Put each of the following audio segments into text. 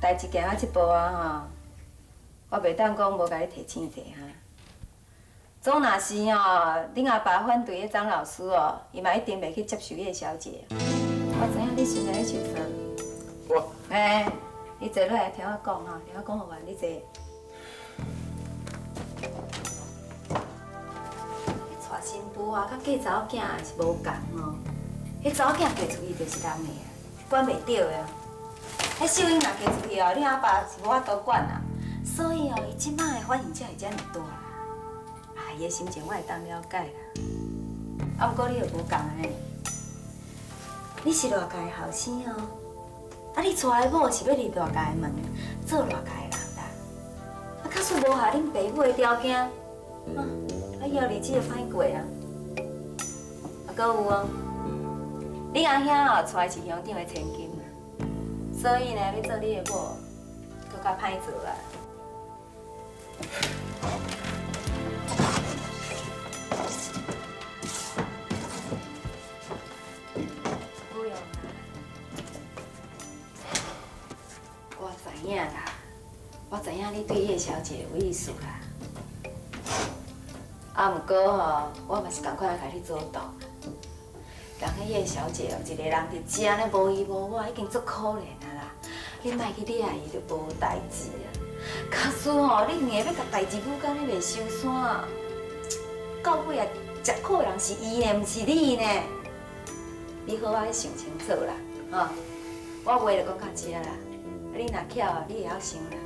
代志行到这步啊吼，我袂当讲无甲你提醒者哈。总若是哦，恁阿爸反对迄张老师哦，伊嘛一定袂去接受叶小姐。我知影你心内咧想啥。我哎，你坐落来听我讲哈，听我讲完你坐。娶新妇啊，甲嫁查某囝也是无共哦。迄查某囝嫁出去就是人的啊，管袂着的。迄秀英若嫁出去哦，恁阿爸是无法度管啊。所以哦，伊即摆的反应才会遮尔大啦。啊，伊的心情我会当了解啦。啊，不过你又无共的呢。你是偌家的后生哦，啊，你娶的某是要入偌家的门，做偌家的人啦。啊，假使无合恁爸母的条件，啊，啊，以后日子就歹过啊。啊，搁有哦，你阿兄哦，娶的是乡长的千金，所以呢，你做你的某，搁较歹做啦。不用啦，我知影啦，我知影你对叶小姐有意思啦。啊，毋过吼，我嘛是赶快来甲你做到。人迄叶小姐哦，一个人伫遮安尼无依无我，已经足可怜啊。你莫去溺爱伊，就无代志啊。假使吼，你硬要甲代志母干，你袂收伞，到尾啊，食苦的人是伊呢，毋是你呢。你好啊，想清楚啦，吼！我话就讲到遮啦，你若巧啊，你会晓想啦。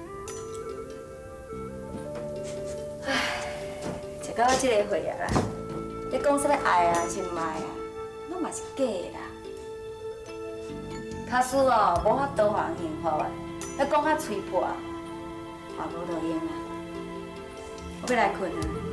唉，食到我这个岁啊啦，你讲啥物爱啊，是毋爱啊，拢嘛是假的啦。卡输哦，无法度还幸福的，要讲较吹破，也无路用啊。我要来困啊。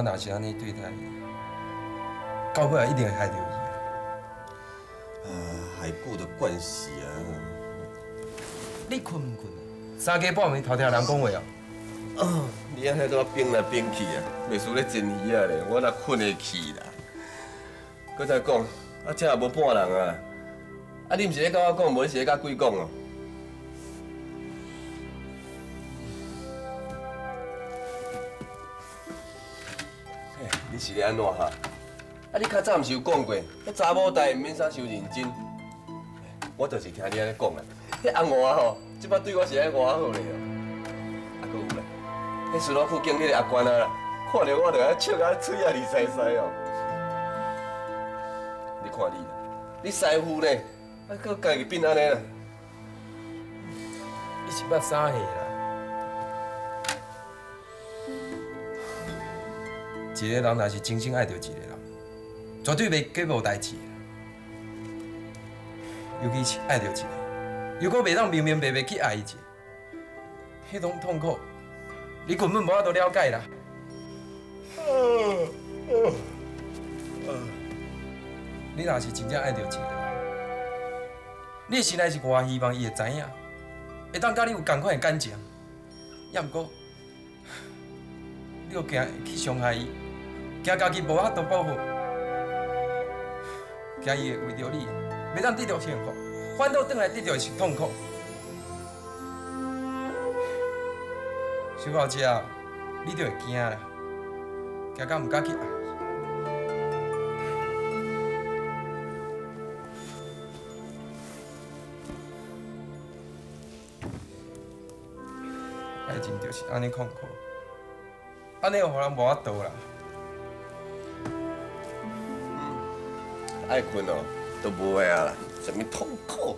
我若是安尼对待伊，到尾也一定会害着伊的。啊，海固的惯习啊！你困毋困啊？三更半暝偷听人讲话啊？啊，你安尼都冰来冰去啊，袂输咧真鱼啊咧，我若困会去啦？搁再讲，啊，这也无半人啊！啊，你毋是咧甲我讲，无你是咧甲鬼讲哦？安怎哈？啊，你较早毋是有讲过，迄查某代毋免啥伤认真。我就是听你安尼讲啊，迄红娃吼，即摆对我是安尼偌好咧哦。啊，搁有咧，迄孙老库经理阿官啊，看到我就爱笑啊，嘴啊，哩塞塞哦。你看你，你师傅咧，啊，搁家己变安尼啦。你是捌三岁啦。一个人若是真心爱着一个人，绝对袂过无代志。尤其是爱着一个，如果袂当明明白白去爱伊一个，迄种痛苦，你根本无法度了解啦。你若是真正爱着一个人，你心内是偌希望伊会知影，会当甲你有同款的感情，也毋过，你又惊去伤害伊，惊家己无法度保护，惊伊会为着你，袂当得到幸福，反倒转来得到是痛苦。想到这，你就会惊啦，惊到毋敢去爱。爱情就是安尼痛苦，安尼有互人无法度啦。爱困哦，都不会啊啦，什么痛苦？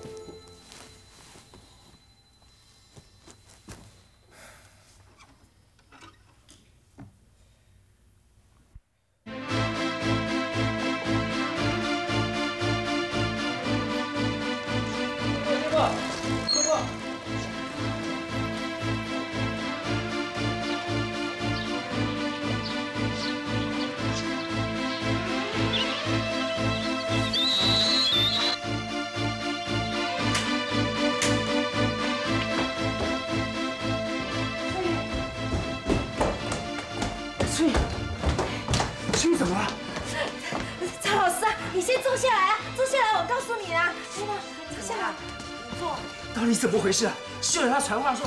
到底怎么回事啊？秀莲她传话说，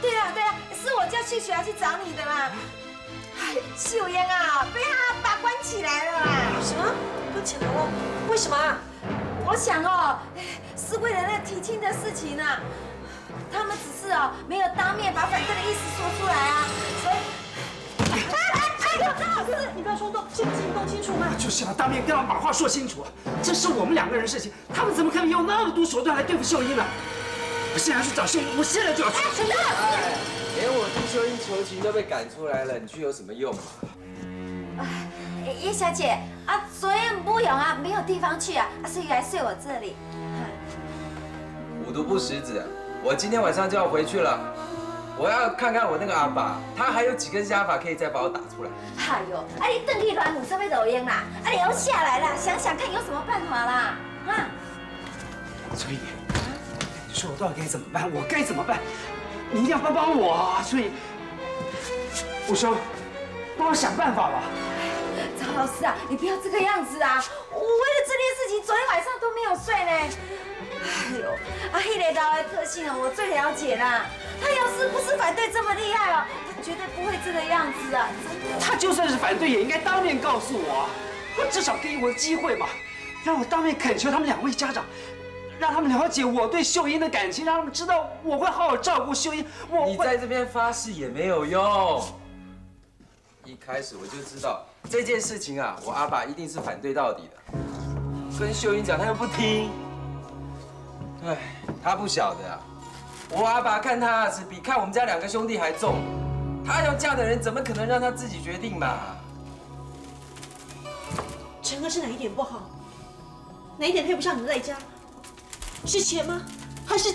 对啊对啊，是我叫秀雪要去找你的啦。哎，秀烟啊，被他爸关起来了啦。什么？关起来了？为什么啊？我想哦，哎是为了那提亲的事情啊。他们只是哦，没有当面把反对的意思说出来啊，所以。哎哎哎呦，张老师，你不要冲动，先行动清楚嘛。就是要当面跟他们把话说清楚。这是我们两个人的事情，他们怎么可能用那么多手段来对付秀英呢？我现在去找秀英，我现在就要去。连我替秀英求情都被赶出来了，你去有什么用啊？哎叶小姐啊，昨天不勇啊，没有地方去啊，啊所以来睡我这里。五毒不食子，我今天晚上就要回去了。我要看看我那个阿爸，他还有几根家法可以再把我打出来。哎呦，啊你邓丽鸾母上面抖音啦，啊你要下来啦，想想看有什么办法啦，啊？所以，你说我到底该怎么办？我该怎么办？你一定要帮帮我啊！所以，武兄，帮我想办法吧。曹老师啊，你不要这个样子啊！我为了这件事情，昨天晚上都没有睡呢。哎呦，阿，黑雷刀的特性啊，我最了解啦。他要是不是反对这么厉害哦，他绝对不会这个样子啊！他就算是反对，也应该当面告诉我啊！我至少给我机会嘛，让我当面恳求他们两位家长，让他们了解我对秀英的感情，让他们知道我会好好照顾秀英。我你在这边发誓也没有用。一开始我就知道这件事情啊，我阿爸一定是反对到底的。跟秀英讲，他又不听。哎，他不晓得啊，我阿爸看他是比看我们家两个兄弟还重。他要嫁的人，怎么可能让他自己决定嘛？陈哥是哪一点不好？哪一点配不上你的赖家？是钱吗？还是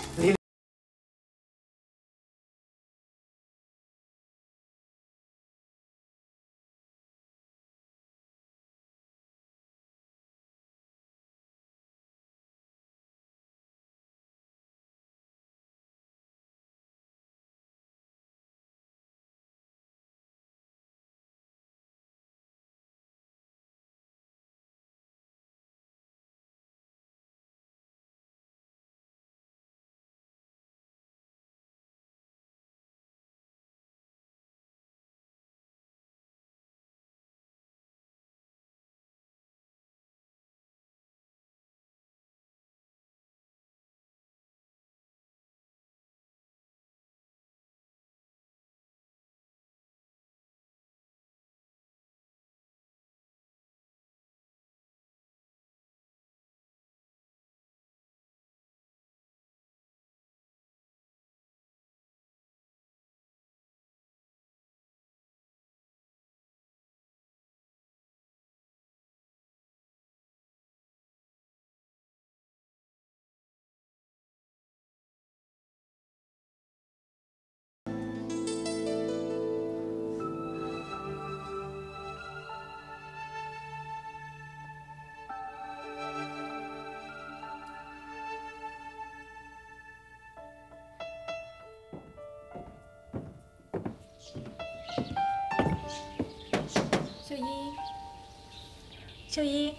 秀英，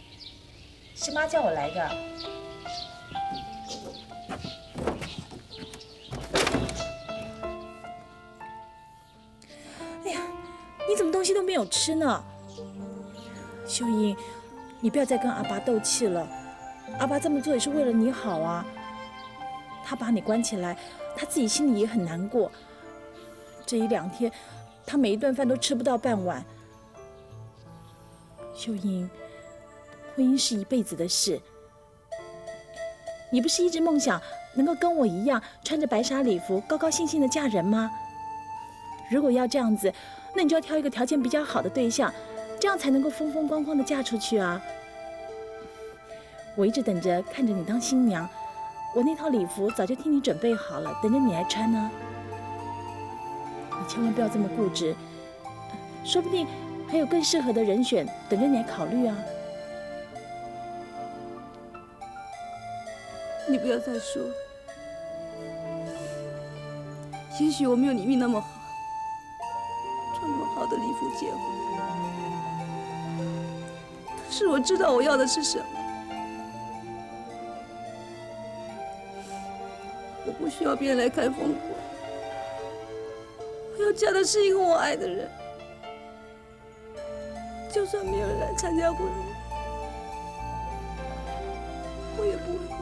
是妈叫我来的。哎呀，你怎么东西都没有吃呢？秀英，你不要再跟阿爸斗气了。阿爸这么做也是为了你好啊。他把你关起来，他自己心里也很难过。这一两天，他每一顿饭都吃不到半碗。秀英，婚姻是一辈子的事。你不是一直梦想能够跟我一样穿着白纱礼服，高高兴兴的嫁人吗？如果要这样子，那你就要挑一个条件比较好的对象，这样才能够风风光光的嫁出去啊！我一直等着看着你当新娘，我那套礼服早就替你准备好了，等着你来穿呢。你千万不要这么固执，说不定还有更适合的人选等着你来考虑啊！你不要再说，也许我没有你命那么好，穿那么好的礼服结婚。可是我知道我要的是什么，我不需要别人来看风过，我要嫁的是一个我爱的人。就算没有人来参加婚礼，我也不会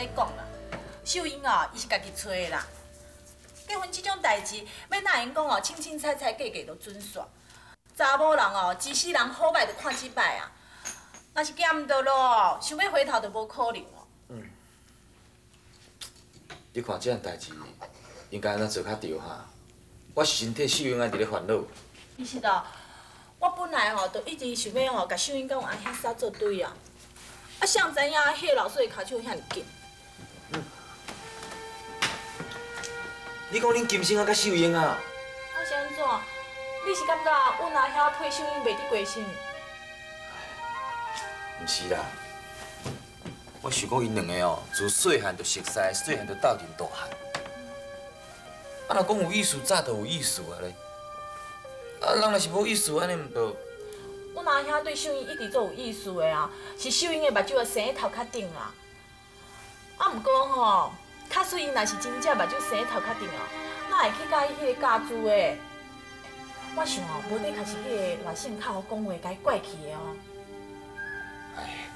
在讲啦，秀英哦，伊是家己找的啦。结婚这种代志，要哪样讲哦，清清彩彩，价价都准煞。查某人哦，一世人好歹就看一摆啊。若是见唔到咯，想要回头就无可能哦。嗯。你看这样代志，应该安怎做较对哈？我是真替秀英安伫咧烦恼。其实哦，我本来哦，就一直想要哦，甲秀英跟阿兄嫂做对啊。啊，谁知影迄个老师的脚手遐尼紧。你讲恁金星啊，甲秀英啊？我是安怎？你是感觉阮阿兄替秀英袂得关心？毋是啦，我想讲因两个哦，自细汉就熟悉，细汉就斗阵大汉。啊，若讲有意思，早就有意思啊咧。啊，人若是无意思，安尼毋着？阮阿兄对秀英一直做有意思的啊，是秀英的目睭啊生头壳顶啦。啊，毋过吼，卡水英若是真正目睭生头壳顶哦，哪会去甲伊迄个家主诶？我想哦，无底卡是迄个外省较好讲话，该怪气诶哦。哎，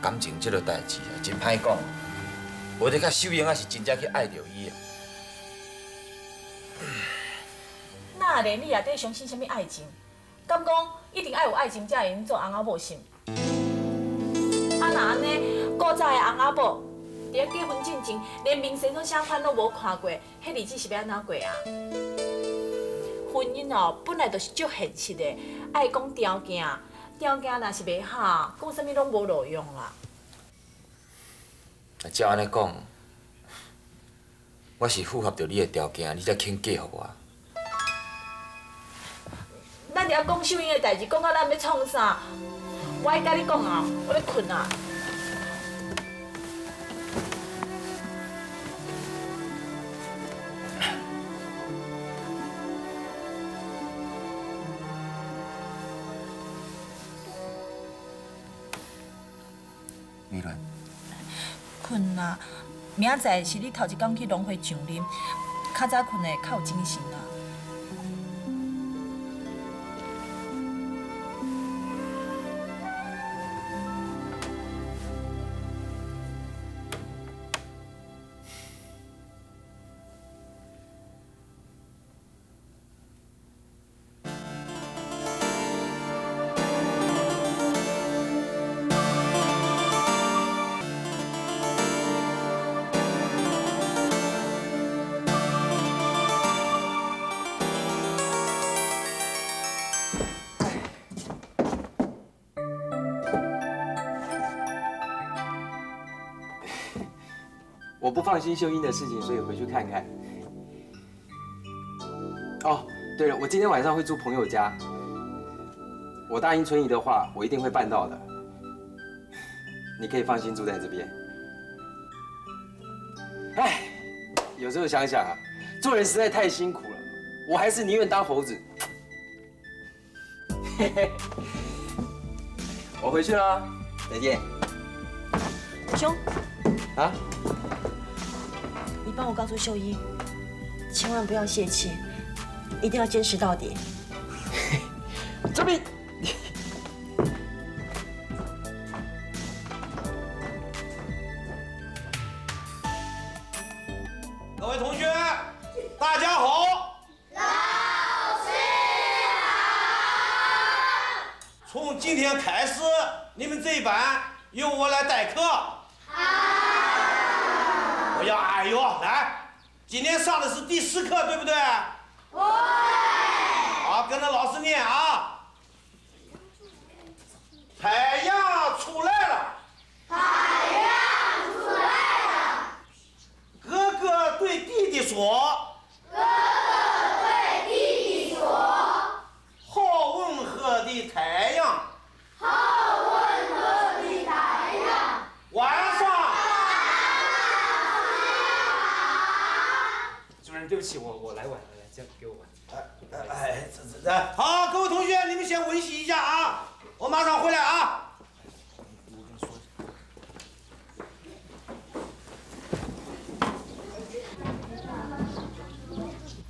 感情即个代志啊，真歹讲。无底甲秀英啊，是真正去爱着伊的。那连你也得相信什么爱情？敢讲一定爱有爱情才会用做翁仔某心？啊，那安尼，古早的翁仔某，伫咧结婚之前，连明星做啥款都无看过，迄日子是要安怎过啊？婚姻哦，本来就是足现实的，爱讲条件，条件若是袂好，讲啥物拢无路用啦。照安尼讲，我是符合着你的条件，你才肯嫁予我。咱伫遐讲秀英的代志，讲到咱要创啥？我爱甲你讲啊，我要困啊。明仔载是你头一天去龙会上林，较早困会较有精神啊。放心秀英的事情，所以回去看看。哦，对了，我今天晚上会住朋友家。我答应春怡的话，我一定会办到的。你可以放心住在这边。哎，有时候想想啊，做人实在太辛苦了，我还是宁愿当猴子。嘿嘿，我回去了，再见。兄，啊，你帮我告诉秀英，千万不要泄气，一定要坚持到底。这边。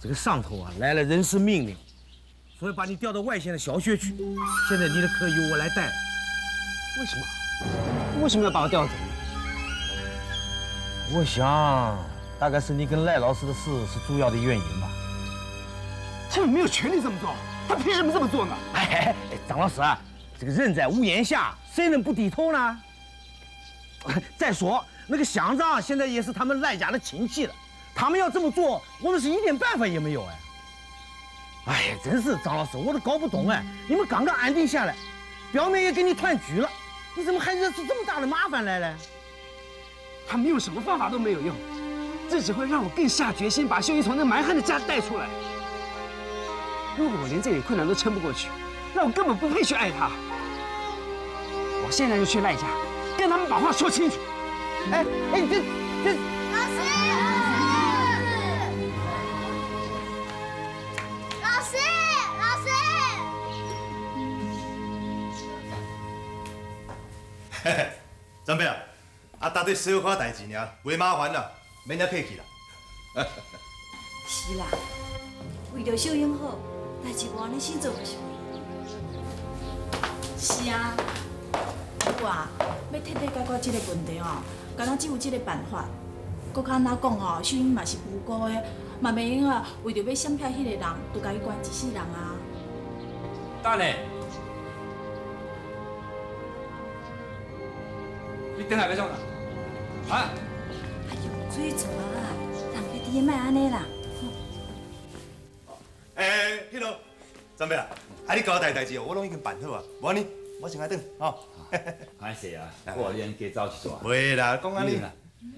这个上头啊来了人事命令，所以把你调到外县的小学去。现在你的课由我来带。为什么？为什么要把我调走？我想，大概是你跟赖老师的事是主要的原因吧。他们没有权利这么做，他凭什么这么做呢？哎，张老师啊，这个人在屋檐下，谁能不低头呢？再说那个乡长现在也是他们赖家的亲戚了，他们要这么做，我们是一点办法也没有哎。哎呀，真是张老师，我都搞不懂哎！你们刚刚安定下来，表妹也给你团聚了，你怎么还惹出这么大的麻烦来呢？他们用什么方法都没有用，这只会让我更下决心把秀英从那蛮横的家带出来。如果我连这点困难都撑不过去，那我根本不配去爱她。我现在就去赖家，跟他们把话说清楚。哎哎，这这，嘿嘿，长辈啊，啊，搭对小可代志尔，袂麻烦啦，免遐客气啦。是啦，为着秀英好，代志无安尼先做嘛是是啊，我啊，要彻底解决这个问题哦，敢若只有这个办法。搁较安怎讲哦，秀英嘛是无辜的，嘛袂用啊，为着要闪避迄个人，就甲伊关一世人啊。等下，你等下要创啥？啊？哎呦，水做啊，人家伫莫安尼啦。哎，迄落，长辈啊，啊，你交代代志哦，我拢已经办好啊，无你，我先来等吼。歹势啊，我话你加走一撮。袂啦，讲安尼啦，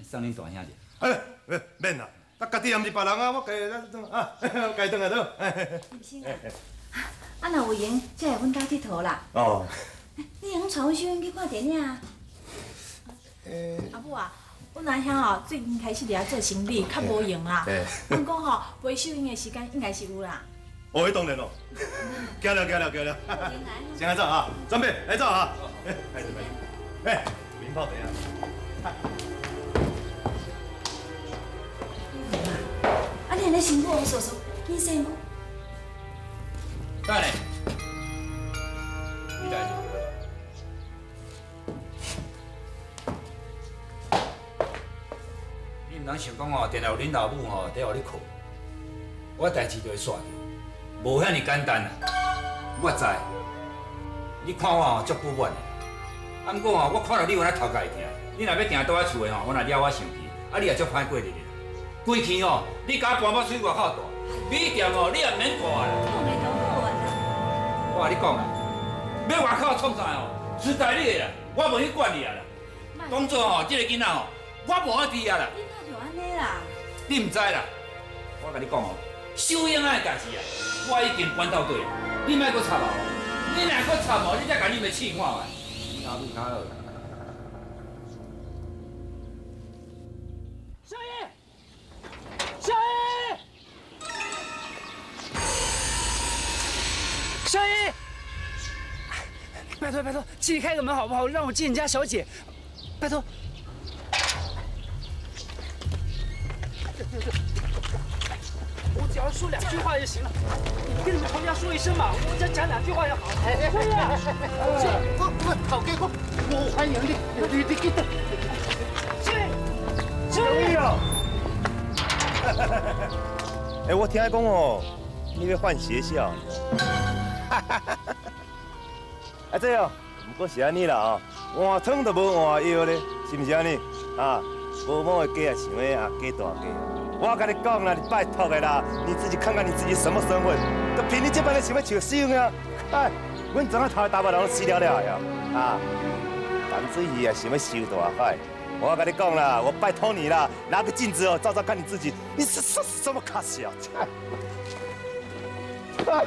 送恁大兄者。哎，免免啦，咱，家己也毋是别人啊，我家己来等啊，家己等下等。不行啊，啊，若有闲，才来阮家佚佗啦。哦。你用带阮秀英去看电影啊？诶。阿母啊，阮阿兄哦，最近开始伫遐做生理，较无闲啦。不过吼，维修营的时间应该是有啦。哦，迄当然咯。行了，行了，行了。先来走啊，准备来走啊。哎，开始来。哎，鞭炮等下。啊，你安尼辛苦，我叔叔，你辛苦。等下，你来做。你毋通想讲哦，定有恁老母吼在互你靠，我代志就会煞掉，无遐尼简单啦。我知，你看我吼足不满的，啊，毋过吼我看到你有安头家会疼，你若要定倒我厝的吼，我若了我生气，啊，你也足歹过日的。规气吼，你甲搬到水外口住，米店哦，你也免挂啦。讲的都好啊啦。我甲你讲啊，要外口创啥哦，是在你的啦，我无去管你啊啦。当作吼，这个囡仔吼，我无爱治啊啦。你唔知啦，我甲你讲哦，小英阿家事啊，我已经管到底啊，你莫再插毛。你若再插毛，你再甲你咪气看嘛。你好，你好。小英，小英，小英，拜托拜托，请你开个门好不好，让我见你家小姐，拜托。我只要说两句话就行了，跟你们同家说一声嘛，我只要讲两句话就好。对呀，我我头家我我欢迎你，你你记得。小易哦，哎，我听讲哦，你要换学校。哎，这哦，不过是安尼啦哦，换汤都无换药咧，是不是安尼？啊，无某的鸡也想要啊鸡大鸡。我跟你讲啦，你拜托的啦，你自己看看你自己什么身份，都凭你这般的想要笑死啊！哎，阮昨下头大把人死了了呀！啊，淡水鱼也想要收大海。我跟你讲啦，我拜托你啦，拿个镜子哦，照照看你自己，你是什什么卡小？哎。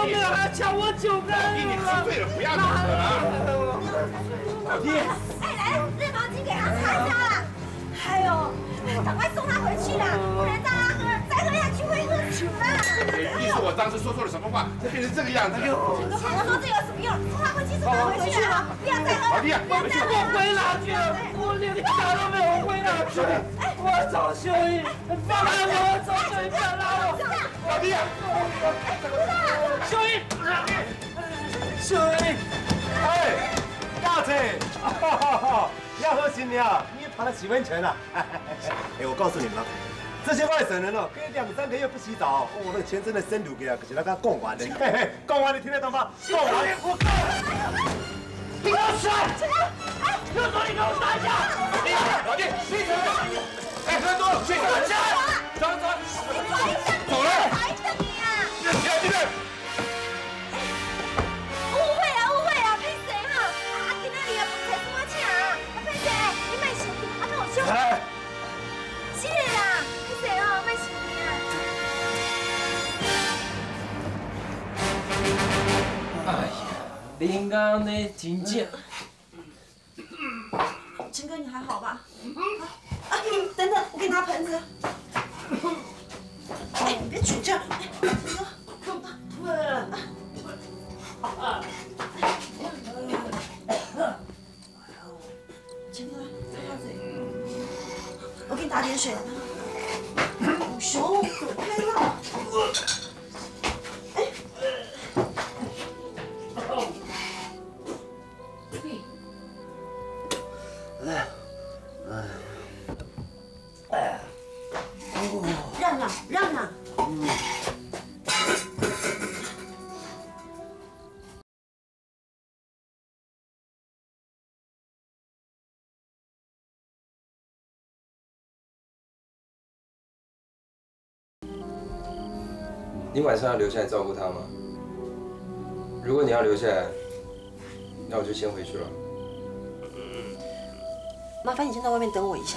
都没有，还要抢我酒干老弟，你喝醉了，不要再喝了啊！老弟，哎，来，这毛巾给他擦一擦了。还有，赶快送他回去啦，不然大家喝，再喝下去会喝酒的。你说我当时说错了什么话，才变成这个样子？我说这有什么用？送他回去，送他回去啊！不要再喝了，老弟啊，不要再喝我。回哪去？我连个家都没有，回哪去？我要找秀英，放开我！我找秀英，不要拉我！老弟，秀英，秀英，哎，大姐，要喝新娘，你也跑到洗温泉了。哎，我告诉你们啊，这些外省人哦，可以两三个月不洗澡，哦，那个全身的生乳给啊，可是那个供完的。嘿嘿，供完你听得懂吗？供完，我告你给我甩！哎，有种你给我打一下！老弟，闭嘴！哎，喝多了，睡觉。走走，走了。还等你啊！进来。误会啊，误会啊，骗谁哈？啊，今仔日啊，才跟我请啊，啊，骗谁？你卖生气，啊，跟我笑。林刚呢，真正。陈哥，你还好吧？啊，等等，我给你拿盆子。哎，你别杵这儿。哎，陈哥，给我拿。陈哥，擦擦嘴。我给你打点水。五雄，走开了。你晚上要留下来照顾他吗？如果你要留下来，那我就先回去了。麻烦你先到外面等我一下，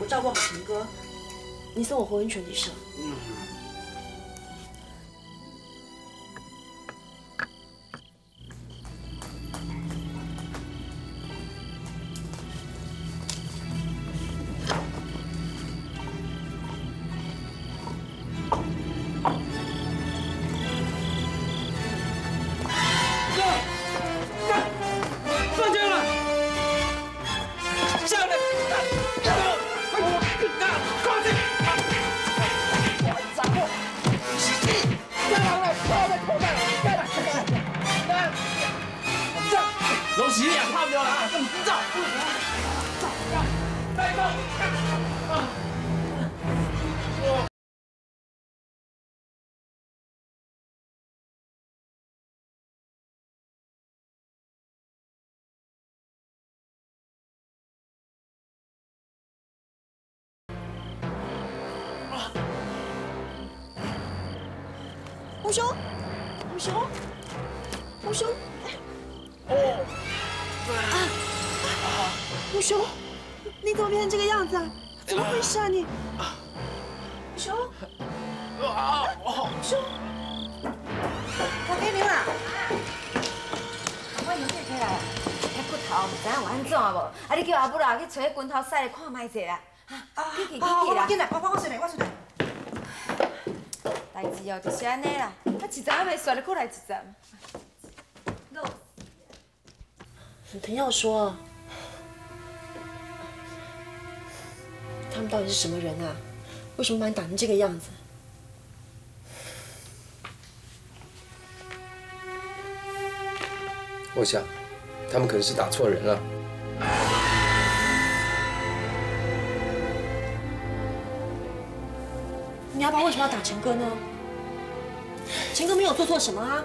我照顾好陈哥，你送我回温泉旅社。放吴雄，吴雄，吴雄，哦，吴雄，你怎么变成这个样子啊？怎么回事啊你？吴雄，吴雄，大家娘啊！我有体起来，迄骨头唔知影有安怎无？啊，你叫阿母啦去找迄拳头使来看卖者啦。啊，去去去去啦！进来，我我我出来，我出来。代志哦，就是安尼啦。啊，一站还袂煞，你过来一站。藤耀说，他们到底是什么人啊？为什么把你打成这个样子？我想，他们可能是打错人了。阿爸为什么要打陈哥呢？陈哥没有做错什么啊？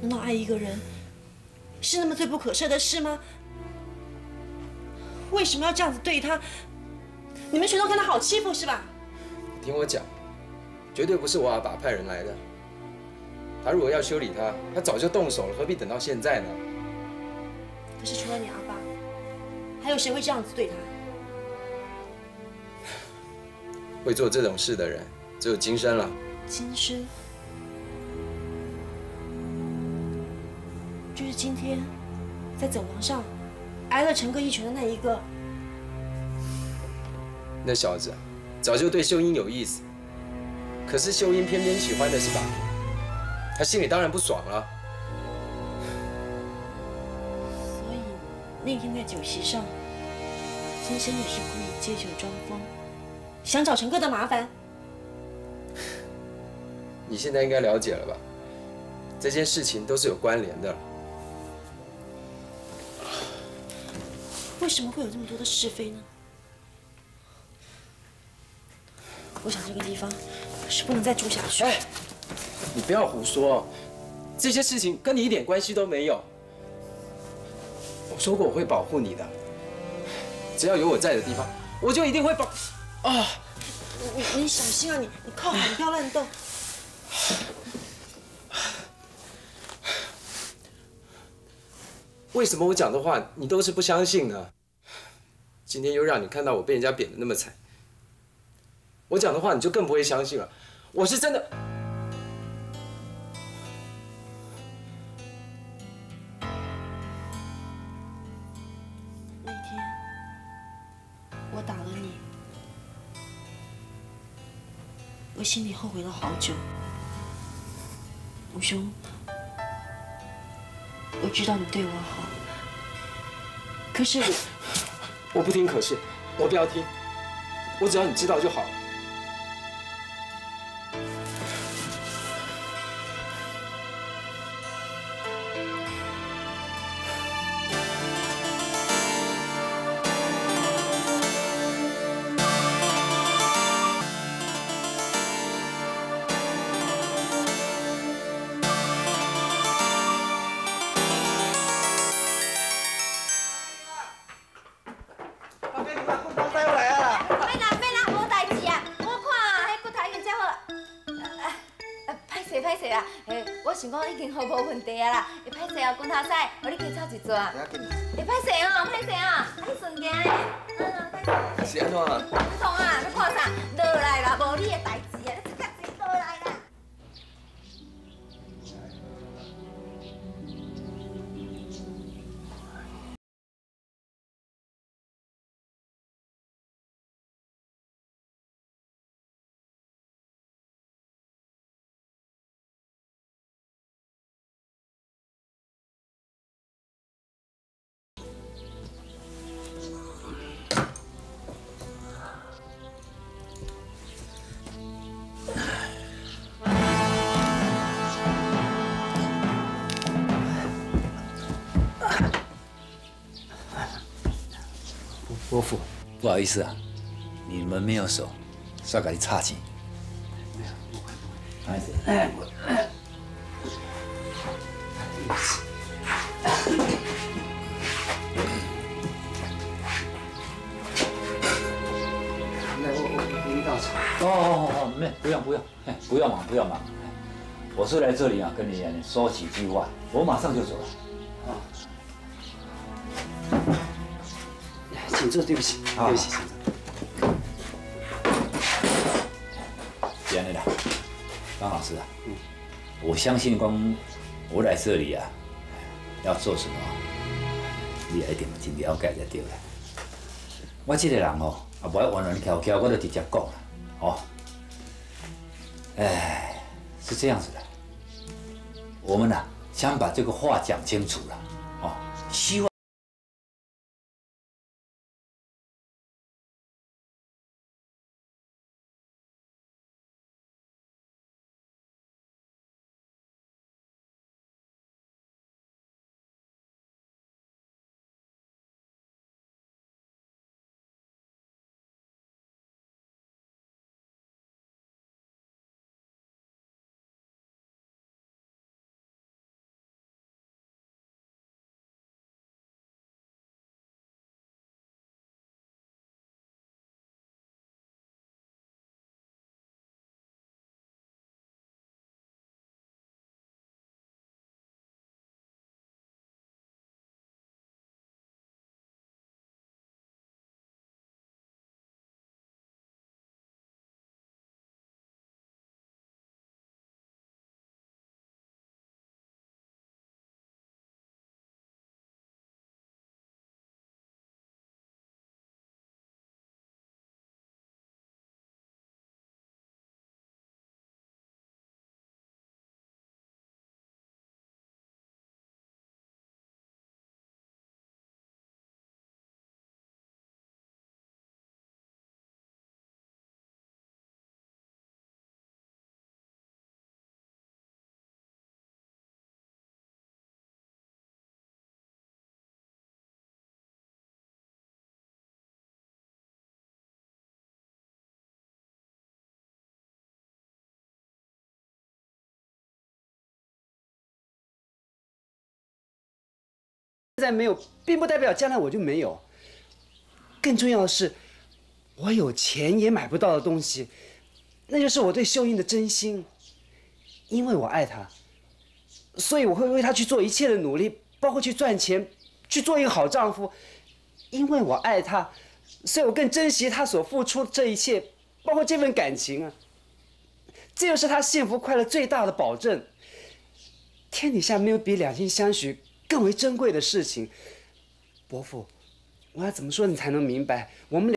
难道爱一个人是那么罪不可赦的事吗？为什么要这样子对他？你们全都看他好欺负是吧？你听我讲，绝对不是我阿爸派人来的。他如果要修理他，他早就动手了，何必等到现在呢？可是除了你阿爸，还有谁会这样子对他？会做这种事的人，只有今生了。今生，就是今天在走廊上挨了陈哥一拳的那一个。那小子早就对秀英有意思，可是秀英偏偏喜欢的是爸爸，他心里当然不爽了。所以那天在酒席上，金生也是故意借酒装疯，想找陈哥的麻烦。你现在应该了解了吧？这件事情都是有关联的了。为什么会有这么多的是非呢？我想这个地方是不能再住下去。哎，你不要胡说，这些事情跟你一点关系都没有。我说过我会保护你的，只要有我在的地方，我就一定会保。哦！你你你小心啊！你你靠好，你不要乱动。为什么我讲的话你都是不相信呢？今天又让你看到我被人家贬的那么惨，我讲的话你就更不会相信了。我是真的。我心里后悔了好久。兄，我知道你对我好，可是我我不听，可是我不要听，我只要你知道就好不好意思啊，你们没有手，是要给你插钱。不好意思，哎，来，我我给你倒茶。哦哦哦，没，不用不用，不要忙不要忙，我是来这里啊，跟你说几句话，我马上就走了。请坐，对不起，对不起，请坐。这样的啦，张老师啊，我相信光我来这里啊，要做什么，你也一定真了解就对了。我这个人哦，也不爱弯弯翘翘，我就直接讲了，哦。哎，是这样子的，我们呐、想把这个话讲清楚了，哦，希望。在没有，并不代表将来我就没有。更重要的是，我有钱也买不到的东西，那就是我对秀英的真心。因为我爱她，所以我会为她去做一切的努力，包括去赚钱，去做一个好丈夫。因为我爱她，所以我更珍惜她所付出的这一切，包括这份感情啊。这就是她幸福快乐最大的保证。天底下没有比两心相许更为珍贵的事情。伯父，我要怎么说你才能明白？我们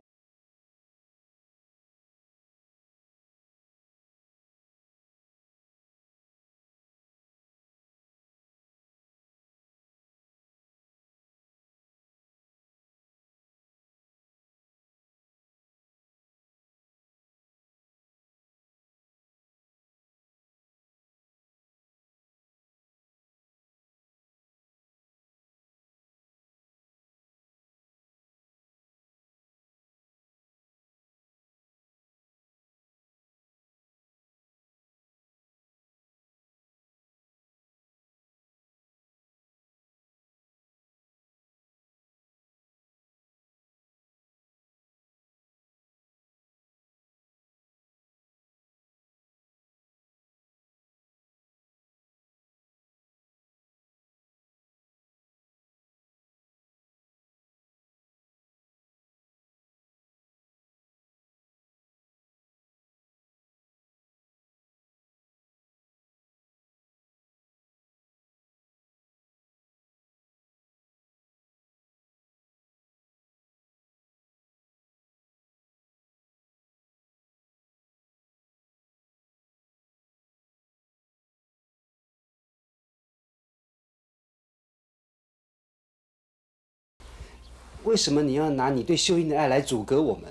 为什么你要拿你对秀英的爱来阻隔我们？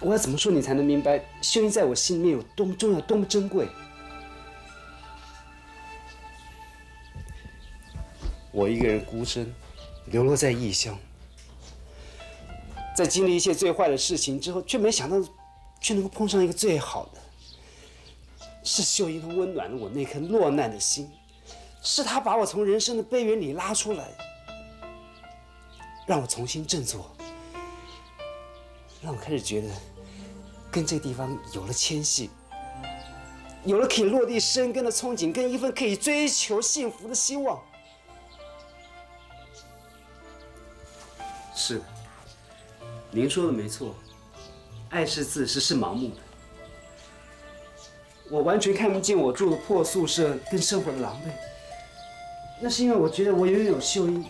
我要怎么说你才能明白秀英在我心里面有多么重要、多么珍贵？我一个人孤身流落在异乡，在经历一切最坏的事情之后，却没想到，却能够碰上一个最好的。是秀英，她温暖了我那颗落难的心，是她把我从人生的悲源里拉出来，让我重新振作，让我开始觉得跟这个地方有了牵系，有了可以落地生根的憧憬，跟一份可以追求幸福的希望。是，您说的没错，爱是自私，是盲目的。我完全看不见我住的破宿舍跟生活的狼狈，那是因为我觉得我拥有秀英，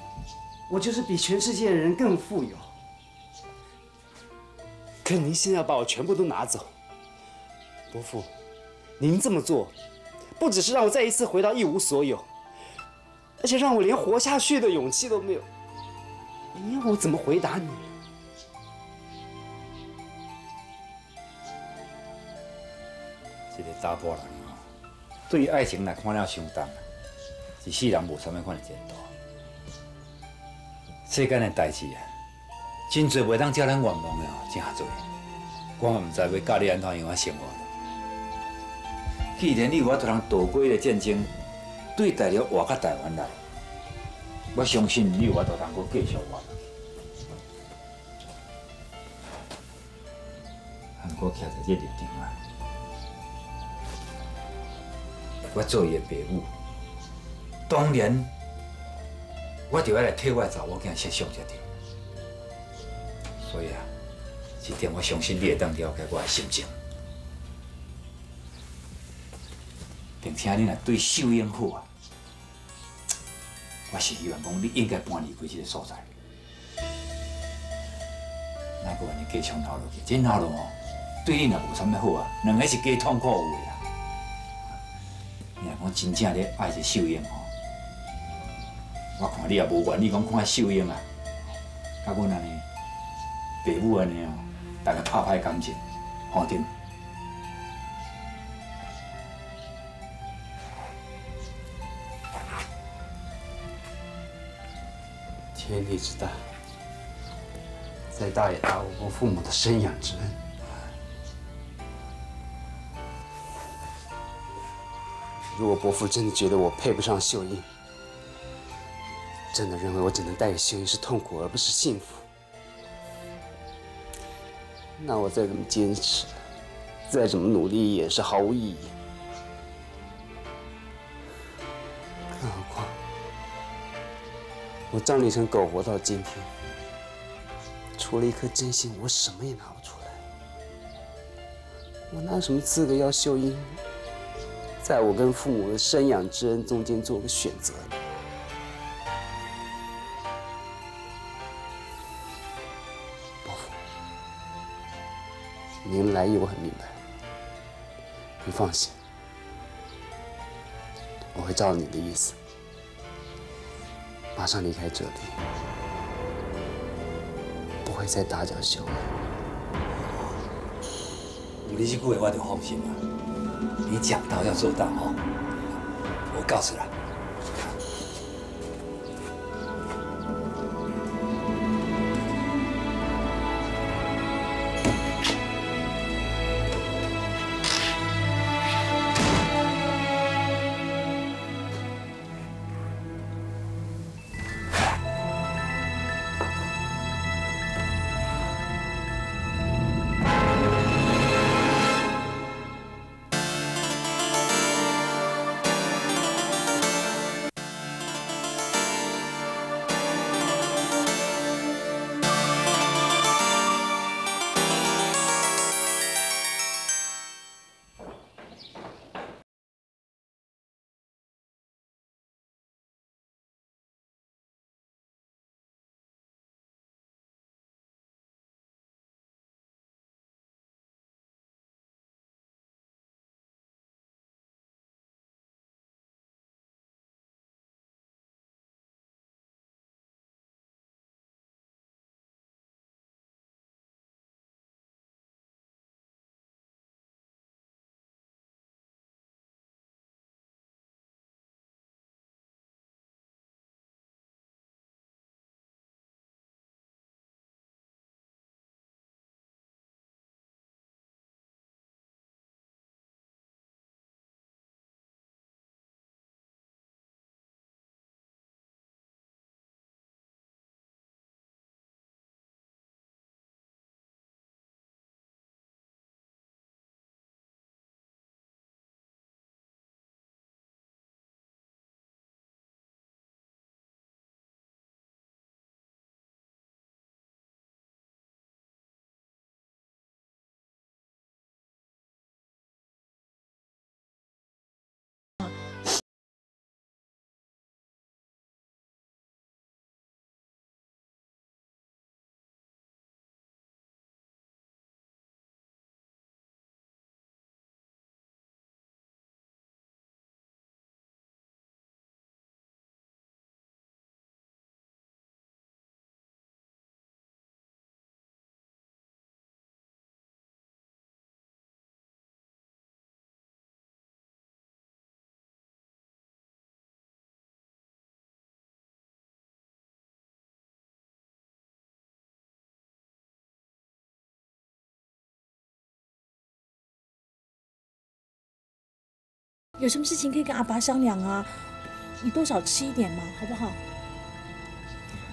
我就是比全世界的人更富有。可您现在要把我全部都拿走，伯父，您这么做，不只是让我再一次回到一无所有，而且让我连活下去的勇气都没有。你要我怎么回答你？这个查甫人啊，对于爱情来看了相当，一世人无啥物款的前途。世间的代志啊，真侪袂当叫咱愿望的哦，真侪。我毋知要教你安怎样啊生活。既然你有法度通渡过的战争，对待了活到台湾来，我相信你有法度通过继续活。我徛在这立场啊，我做伊的爸母，当然我就要来替我的查某囝设想才对。所以啊，这点我相信你会当了解我的心情，并且你若对秀英好啊，我是希望讲你应该搬离开这个所在。那个你继续闹落去，真闹落哦。对你若无啥物好啊，两个是加痛苦有啦。你若讲真正咧爱着秀英吼，我看你也无愿意讲看秀英啊，甲阮安尼爸母安尼哦，大家拍拍感情，好点。天地之大，再大也大不过父母的生养之恩。如果伯父真的觉得我配不上秀英，真的认为我只能带给秀英是痛苦而不是幸福，那我再怎么坚持，再怎么努力也是毫无意义。更何况，我张立成苟活到今天，除了一颗真心，我什么也拿不出来。我拿什么资格要秀英？在我跟父母的生养之恩中间做个选择。呢来意我很明白，你放心，我会照你的意思，马上离开这里，不会再打搅秀儿。有你这句话，我就放心了。你讲到要做到哦，我告诉他。有什么事情可以跟阿爸商量啊？你多少吃一点嘛，好不好？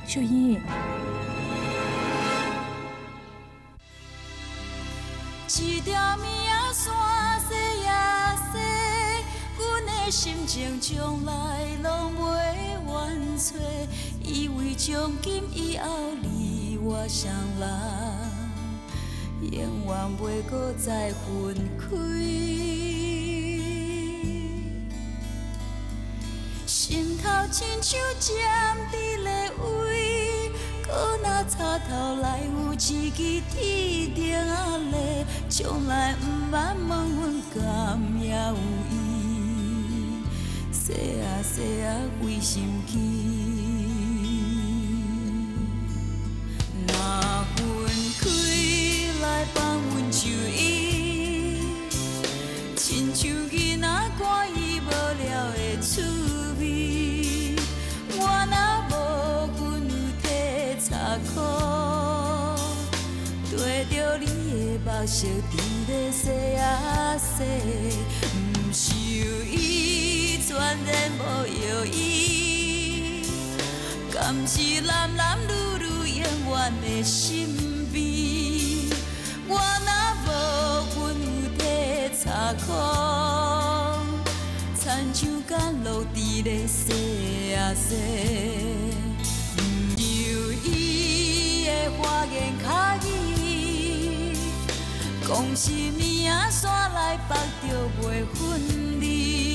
秀英。一条命线西呀西，阮的心情从来拢袂完找，以为从今以后你我双人，永远袂搁再分开。头亲像尖伫咧位，可若插头内有一支铁钉仔咧，从来毋捌问阮敢也有伊，细啊细啊为心机。色伫咧洗啊洗，毋受伊全然无药医。甘是男男女女永远的身边，我若无阮有体擦裤，亲像甘露伫咧洗啊洗，毋由伊的花言巧语，讲是命线来绑着袂分离。